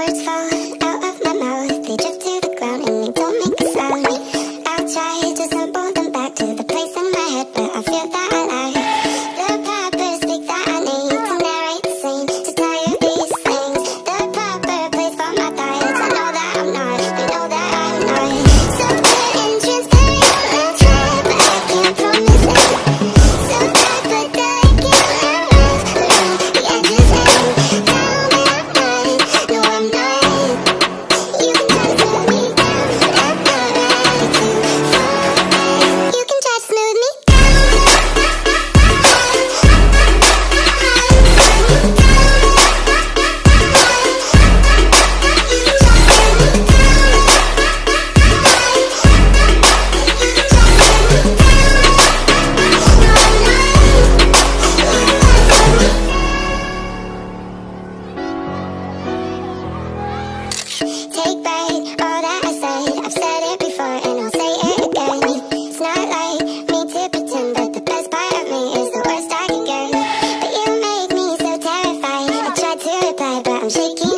Words fall I'm taking